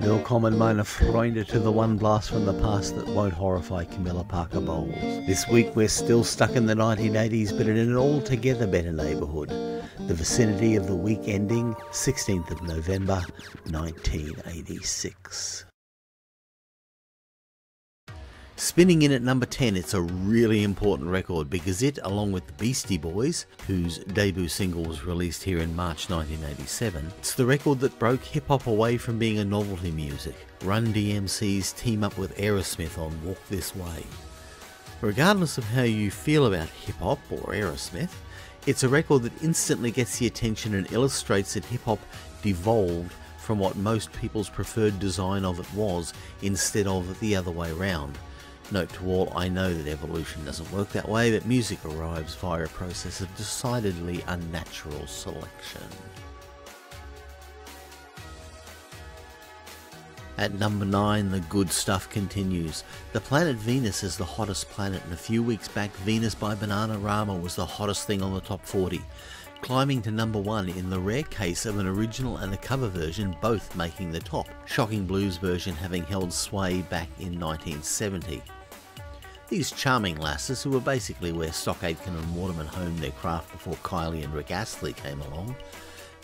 Willkommen meine Freunde to the one blast from the past that won't horrify Camilla Parker Bowles. This week we're still stuck in the 1980s but in an altogether better neighbourhood. The vicinity of the week ending 16th of November 1986. Spinning in at number 10, it's a really important record because it, along with the Beastie Boys, whose debut single was released here in March 1987, it's the record that broke hip hop away from being a novelty music. Run DMC's team up with Aerosmith on Walk This Way. Regardless of how you feel about hip hop or Aerosmith, it's a record that instantly gets the attention and illustrates that hip hop devolved from what most people's preferred design of it was instead of the other way around. Note to all, I know that evolution doesn't work that way, but music arrives via a process of decidedly unnatural selection. At number 9, the good stuff continues. The planet Venus is the hottest planet, and a few weeks back, Venus by Bananarama was the hottest thing on the top 40, climbing to number 1 in the rare case of an original and a cover version both making the top, Shocking Blue's version having held sway back in 1970. These charming lasses, who were basically where Stock Aitken and Waterman honed their craft before Kylie and Rick Astley came along,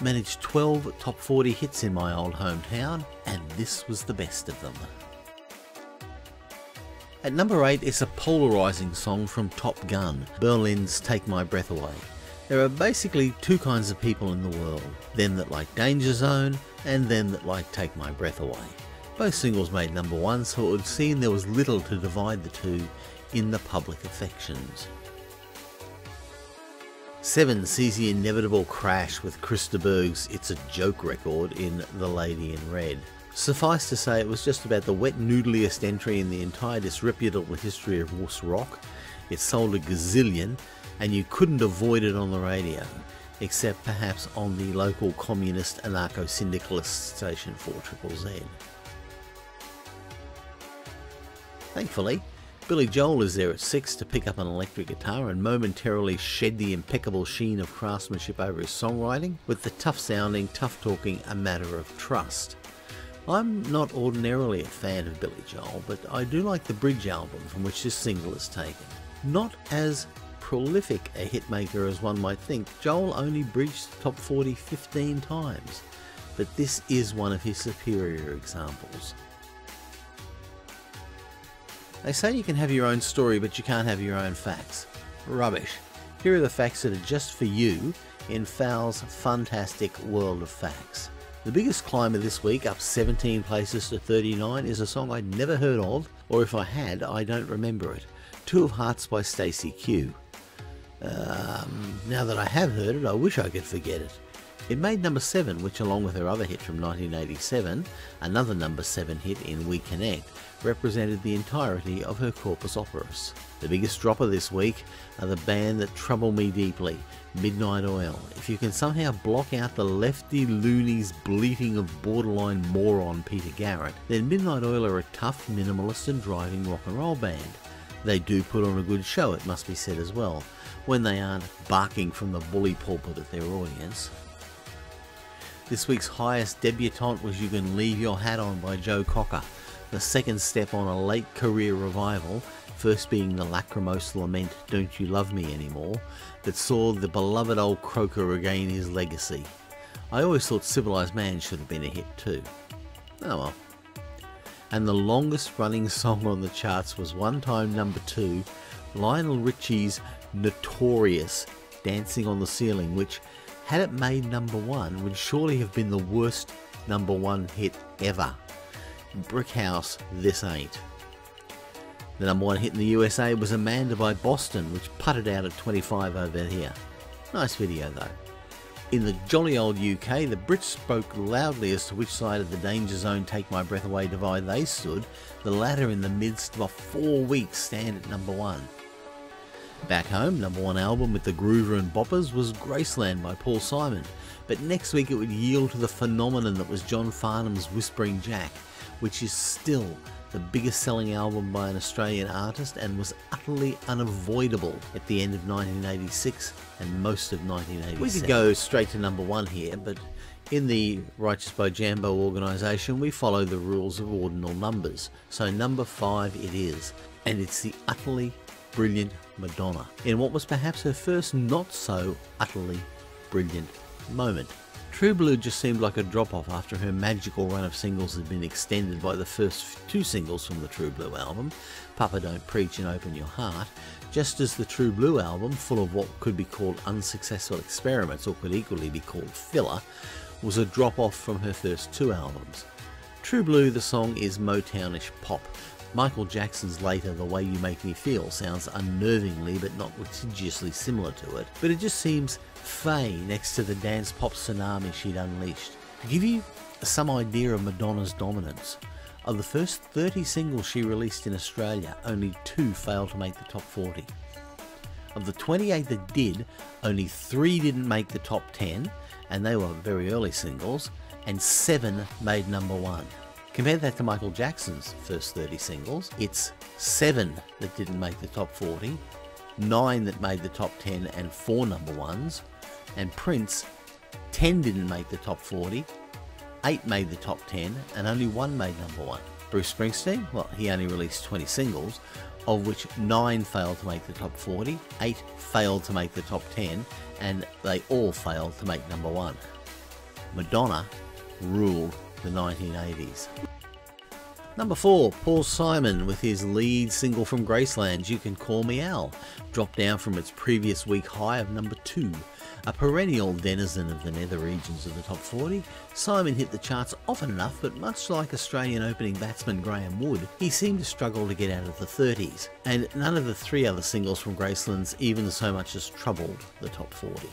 managed 12 top 40 hits in my old hometown, and this was the best of them. At number 8 is a polarising song from Top Gun, Berlin's Take My Breath Away. There are basically two kinds of people in the world, them that like Danger Zone and them that like Take My Breath Away. Both singles made number one, so it would seem there was little to divide the two in the public affections. 7 sees the inevitable crash with Chris de Burgh's It's a Joke record in The Lady in Red. Suffice to say, it was just about the wet noodliest entry in the entire disreputable history of Wuss Rock. It sold a gazillion, and you couldn't avoid it on the radio, except perhaps on the local communist anarcho syndicalist station 4 Z. Thankfully, Billy Joel is there at 6 to pick up an electric guitar and momentarily shed the impeccable sheen of craftsmanship over his songwriting with the tough sounding, tough talking A Matter of Trust. I'm not ordinarily a fan of Billy Joel, but I do like the Bridge album from which this single is taken. Not as prolific a hitmaker as one might think, Joel only breached the top 40 15 times, but this is one of his superior examples. They say you can have your own story, but you can't have your own facts. Rubbish. Here are the facts that are just for you in Foul's fantastic world of facts. The biggest climber this week, up 17 places to 39, is a song I'd never heard of, or if I had, I don't remember it. Two of Hearts by Stacey Q. Um, now that I have heard it, I wish I could forget it. It made number 7, which along with her other hit from 1987, another number 7 hit in We Connect, represented the entirety of her corpus operis. The biggest dropper this week are the band that trouble me deeply, Midnight Oil. If you can somehow block out the lefty loonies bleating of borderline moron Peter Garrett, then Midnight Oil are a tough, minimalist and driving rock and roll band. They do put on a good show, it must be said as well, when they aren't barking from the bully pulpit at their audience. This week's highest debutante was You Can Leave Your Hat On by Joe Cocker the second step on a late career revival, first being the lachrymose lament Don't You Love Me Anymore, that saw the beloved old croaker regain his legacy. I always thought Civilized Man should have been a hit too. Oh well. And the longest running song on the charts was one time number two, Lionel Richie's notorious Dancing on the Ceiling, which, had it made number one, would surely have been the worst number one hit ever. Brick House, This Ain't. The number one hit in the USA was Amanda by Boston, which putted out at 25 over here. Nice video though. In the jolly old UK, the Brits spoke loudly as to which side of the danger zone take my breath away divide they stood, the latter in the midst of a four week stand at number one. Back home, number one album with the Groover and Boppers was Graceland by Paul Simon, but next week it would yield to the phenomenon that was John Farnham's Whispering Jack, which is still the biggest selling album by an Australian artist and was utterly unavoidable at the end of 1986 and most of 1987. We could go straight to number one here, but in the Righteous Bojambo organisation, we follow the rules of ordinal numbers. So number five it is, and it's the utterly brilliant Madonna in what was perhaps her first not so utterly brilliant moment. True Blue just seemed like a drop off after her magical run of singles had been extended by the first two singles from the True Blue album, Papa Don't Preach and Open Your Heart, just as the True Blue album, full of what could be called unsuccessful experiments or could equally be called filler, was a drop off from her first two albums. True Blue, the song, is Motownish pop. Michael Jackson's later The Way You Make Me Feel sounds unnervingly but not litigiously similar to it, but it just seems fey next to the dance pop tsunami she'd unleashed. To give you some idea of Madonna's dominance, of the first 30 singles she released in Australia, only two failed to make the top 40. Of the 28 that did, only three didn't make the top 10, and they were very early singles, and seven made number one. Compare that to Michael Jackson's first 30 singles. It's seven that didn't make the top 40, nine that made the top 10 and four number ones, and Prince, 10 didn't make the top 40, 8 made the top 10, and only one made number one. Bruce Springsteen, well, he only released 20 singles, of which 9 failed to make the top 40, 8 failed to make the top 10, and they all failed to make number one. Madonna ruled the 1980s. Number 4, Paul Simon with his lead single from Graceland, You Can Call Me Al, dropped down from its previous week high of number 2. A perennial denizen of the nether regions of the top 40, Simon hit the charts often enough, but much like Australian opening batsman Graham Wood, he seemed to struggle to get out of the 30s, and none of the three other singles from Gracelands even so much as troubled the top 40.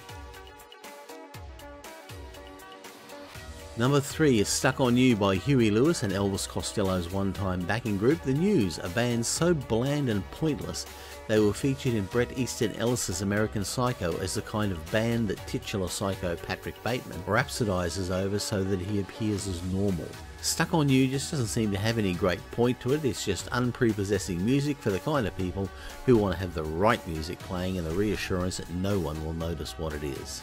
Number 3 is Stuck on You by Huey Lewis and Elvis Costello's one time backing group, The News, a band so bland and pointless they were featured in Bret Easton Ellis's American Psycho as the kind of band that titular psycho Patrick Bateman rhapsodizes over so that he appears as normal. Stuck on You just doesn't seem to have any great point to it, it's just unprepossessing music for the kind of people who want to have the right music playing and the reassurance that no one will notice what it is.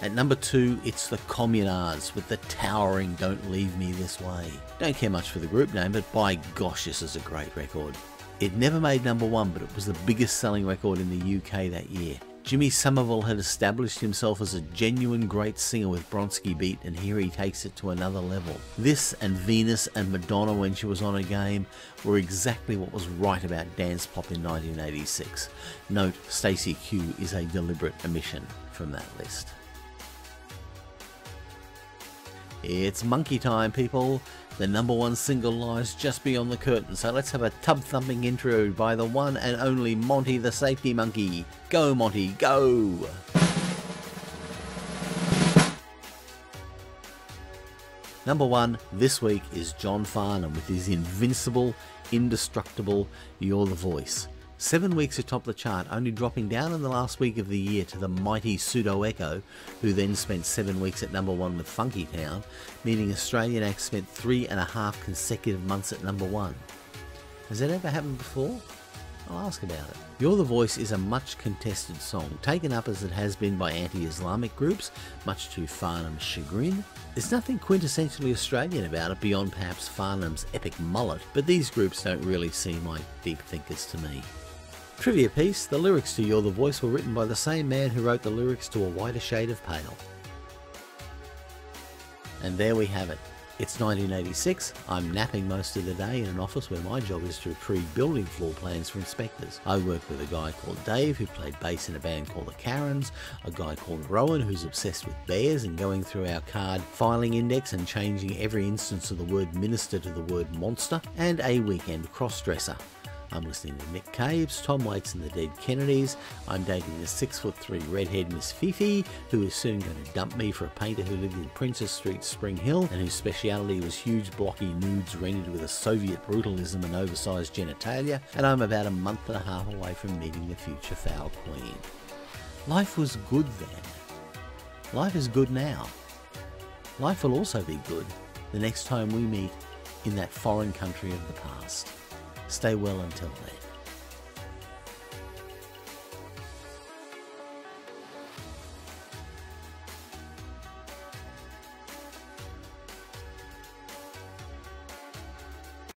At number two, it's the Communards with the towering Don't Leave Me This Way. Don't care much for the group name, but by gosh, this is a great record. It never made number one, but it was the biggest selling record in the UK that year. Jimmy Somerville had established himself as a genuine great singer with Bronski Beat, and here he takes it to another level. This and Venus and Madonna when she was on a game were exactly what was right about dance pop in 1986. Note, Stacey Q is a deliberate omission from that list. It's monkey time, people. The number one single lies just beyond the curtain, so let's have a tub thumping intro by the one and only Monty the Safety Monkey. Go, Monty, go! Number one this week is John Farnham with his invincible, indestructible You're the Voice. Seven weeks atop the chart, only dropping down in the last week of the year to the mighty Pseudo Echo, who then spent seven weeks at number one with Funky Town, meaning Australian acts spent three and a half consecutive months at number one. Has that ever happened before? I'll ask about it. You're the Voice is a much contested song, taken up as it has been by anti Islamic groups, much to Farnham's chagrin. There's nothing quintessentially Australian about it beyond perhaps Farnham's epic mullet, but these groups don't really seem like deep thinkers to me. Trivia piece, the lyrics to You're the Voice were written by the same man who wrote the lyrics to A Whiter Shade of Pale. And there we have it. It's 1986. I'm napping most of the day in an office where my job is to retrieve building floor plans for inspectors. I work with a guy called Dave who played bass in a band called the Karens, a guy called Rowan who's obsessed with bears and going through our card filing index and changing every instance of the word minister to the word monster, and a weekend crossdresser. I'm listening to Nick Caves, Tom Waits and the Dead Kennedys. I'm dating the six foot three redhead Miss Fifi, who is soon going to dump me for a painter who lived in Princess Street, Spring Hill, and whose speciality was huge blocky nudes rendered with a Soviet brutalism and oversized genitalia. And I'm about a month and a half away from meeting the future foul queen. Life was good then. Life is good now. Life will also be good the next time we meet in that foreign country of the past. Stay well until then.